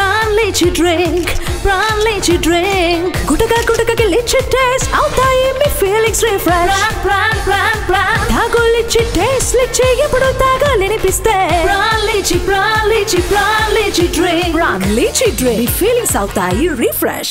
Pran litchi drink Pran litchi drink గుటక గుటకకి లేచి taste అవుతాయి మీ feelings refresh PRAN PRAN Pran తాగు లిచి టేస్ట్ లిచి ఎప్పుడు తాగాలనిపిస్తే Pran litchi Pran litchi Pran litchi drink Pran litchi drink మీ feelings అవుతాయి refresh